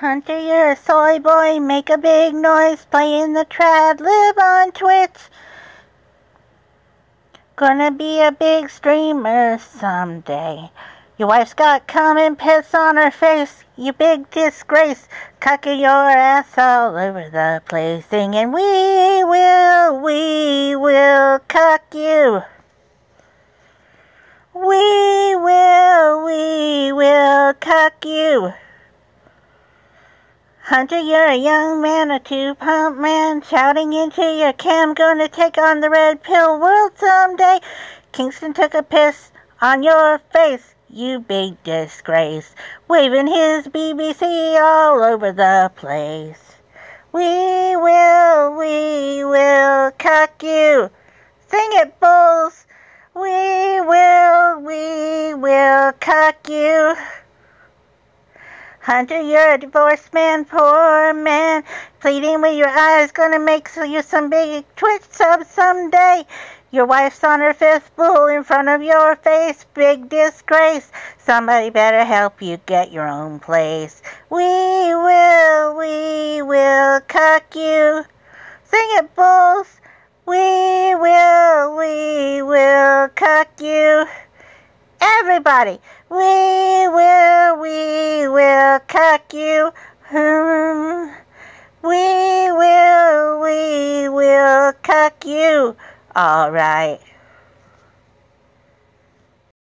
Hunter, you're a soy boy, make a big noise, play in the trad, live on Twitch. Gonna be a big streamer someday. Your wife's got common piss on her face, you big disgrace. Cucking your ass all over the place, singing, We will, we will cuck you. We will, we will cuck you. Hunter, you're a young man, a two-pump man, shouting into your cam, gonna take on the red pill world someday. Kingston took a piss on your face, you big disgrace, waving his BBC all over the place. We will, we will cuck you. Sing it, bulls. We will, we will you. Hunter, you're a divorced man, poor man, pleading with your eyes, gonna make you some big Twitch sub someday. Your wife's on her fifth bull in front of your face, big disgrace. Somebody better help you get your own place. We will, we will cuck you. Sing it, bulls. We will, we will cuck you. Everybody, we will, cuck you. Hmm. We will, we will cuck you. All right.